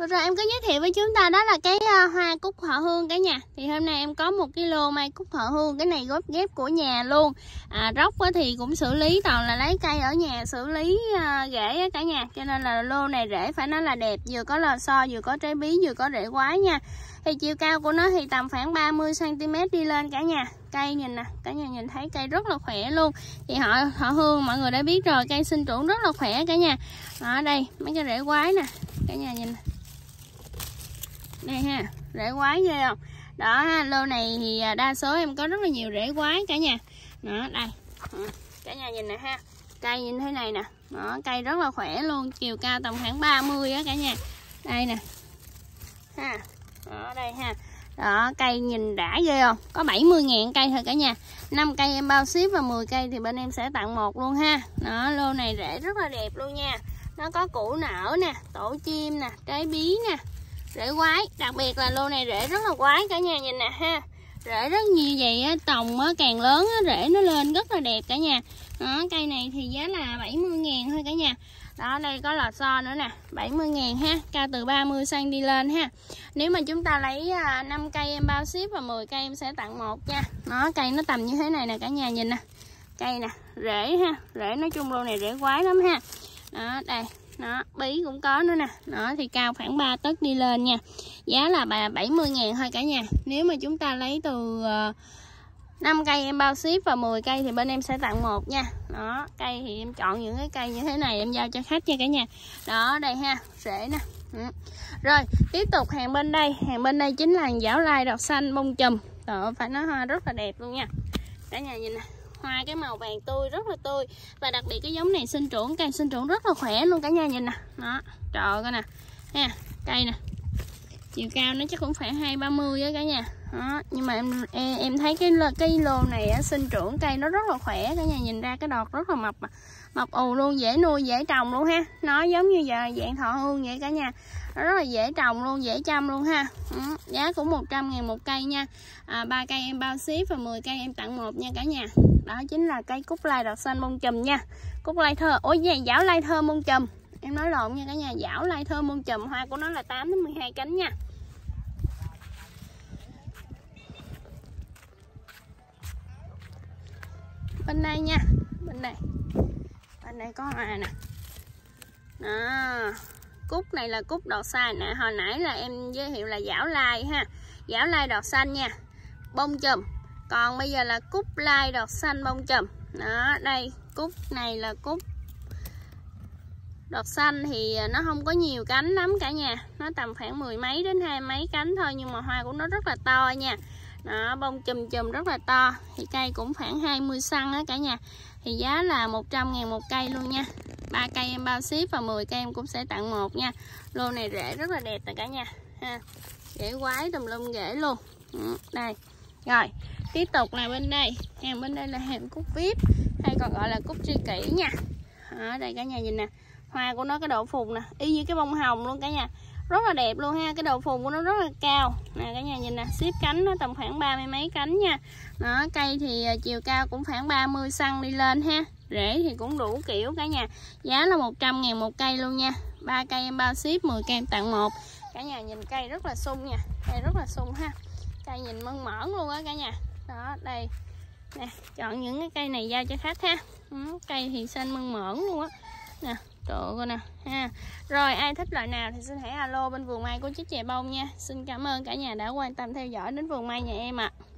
Vừa rồi em có giới thiệu với chúng ta đó là cái uh, hoa cúc họ hương cả nhà. Thì hôm nay em có một cái lô mai cúc họ hương Cái này góp ghép của nhà luôn. À, Róc thì cũng xử lý toàn là lấy cây ở nhà xử lý uh, rễ cả nhà. Cho nên là lô này rễ phải nói là đẹp Vừa có lò xo, vừa có trái bí, vừa có rễ quái nha. Thì chiều cao của nó thì tầm khoảng 30cm đi lên cả nhà. Cây nhìn nè, cả nhà nhìn thấy cây rất là khỏe luôn. Thì họ họ hương mọi người đã biết rồi Cây sinh trưởng rất là khỏe cả nhà. Ở đây mấy cái rễ quái nè Cả nhà nhìn nè đây ha, rễ quái ghê không? Đó ha, lô này thì à, đa số em có rất là nhiều rễ quái cả nhà. Đó, đây. Cả nhà nhìn nè ha. Cây nhìn thế này nè. Đó, cây rất là khỏe luôn, chiều cao tầm khoảng 30 á cả nhà. Đây nè. Ha, đó, đây ha. Đó, cây nhìn đã ghê không? Có 70 ngàn cây thôi cả nhà. 5 cây em bao ship và 10 cây thì bên em sẽ tặng một luôn ha. Đó, lô này rễ rất là đẹp luôn nha. Nó có củ nở nè, tổ chim nè, trái bí nè rễ quái, đặc biệt là lô này rễ rất là quái, cả nhà nhìn nè ha. Rễ rất nhiều vậy á, tòng á, càng lớn á, rễ nó lên rất là đẹp cả nhà. Đó, cây này thì giá là 70 ngàn thôi cả nhà. Đó, đây có lò xo nữa nè 70 ngàn ha, cao từ 30 cm đi lên ha. Nếu mà chúng ta lấy à, 5 cây em bao ship và 10 cây em sẽ tặng một nha. Nó cây nó tầm như thế này nè cả nhà, nhìn nè. Cây nè, rễ ha, rễ nói chung lô này rễ quái lắm ha. Đó, đây đó bí cũng có nữa nè. Đó thì cao khoảng 3 tấc đi lên nha. Giá là bà 70 ngàn thôi cả nhà. Nếu mà chúng ta lấy từ ờ, 5 cây em bao ship và 10 cây thì bên em sẽ tặng một nha. Đó cây thì em chọn những cái cây như thế này em giao cho khách nha cả nhà. Đó đây ha rễ nè. Ừ. rồi tiếp tục hàng bên đây. Hàng bên đây chính là dảo lai đọt xanh bông chùm. Đó, phải nói hoa rất là đẹp luôn nha. Cả nhà nhìn nè hoa cái màu vàng tươi rất là tươi. Và đặc biệt cái giống này sinh trưởng cây sinh trưởng rất là khỏe luôn cả nhà nhìn nè. Đó trời coi nè. Ha cây nè. Chiều cao nó chắc cũng phải hai ba mươi á cả nhà. Đó nhưng mà em em thấy cái cây lô này á, sinh trưởng cây nó rất là khỏe cả nhà. Nhìn ra cái đọt rất là mập mập ù luôn dễ nuôi dễ trồng luôn ha. Nó giống như giờ dạng thọ hương vậy cả nhà. Nó rất là dễ trồng luôn dễ chăm luôn ha. Ừ, giá cũng 100 ngàn một cây nha. À, 3 cây em bao ship và 10 cây em tặng một nha cả nhà đó chính là cây cúc lai đọt xanh bông chùm nha. Cúc lai thơ ối gì? Dảo lai thơ bông chùm. Em nói lộn nha cả nhà dảo lai thơ bông chùm, hoa của nó là 8 đến 12 cánh nha. Bên đây nha, bên đây. Bên đây có hoa nè. Đó. Cúc này là cúc đọt xanh. Nè, hồi nãy là em giới thiệu là dảo lai ha. Dảo lai đọt xanh nha. Bông chùm còn bây giờ là cúc lai đọt xanh bông chùm. Đó đây cúc này là cúc đọt xanh thì nó không có nhiều cánh lắm cả nhà. Nó tầm khoảng mười mấy đến hai mấy cánh thôi nhưng mà hoa của nó rất là to nha. Đó bông chùm chùm rất là to. Thì cây cũng khoảng 20 xăng á cả nhà. Thì giá là 100 ngàn một cây luôn nha. Ba cây em bao ship và 10 cây em cũng sẽ tặng một nha. Lô này rễ rất là đẹp nè cả nhà. Ha rễ quái tùm lum rễ luôn. Ừ, đây. Rồi tiếp tục là bên đây. Hàng bên đây là hàng cúc vip, hay còn gọi là cúc tri kỷ nha. Ở đây cả nhà nhìn nè. Hoa của nó, cái độ phùng nè. Y như cái bông hồng luôn cả nhà. Rất là đẹp luôn ha, cái độ phùng của nó rất là cao. Nè, cả nhà nhìn nè, xếp cánh nó tầm khoảng ba mươi mấy cánh nha. Đó, cây thì à, chiều cao cũng khoảng 30 cm đi lên ha. Rễ thì cũng đủ kiểu cả nhà. Giá là 100 ngàn một cây luôn nha. Ba cây em bao ship 10 cây em tặng một. Cả nhà nhìn cây rất là sung nha. Cây rất là sung ha. Cây nhìn mơn mởn luôn á cả nhà đó đây nè chọn những cái cây này giao cho khách ha ừ, cây thì xanh mơn mởn luôn á nè Trời coi nè ha. Rồi ai thích loại nào thì xin hãy alo bên vườn mai của chiếc chè bông nha. Xin cảm ơn cả nhà đã quan tâm theo dõi đến vườn mai nhà em ạ. À.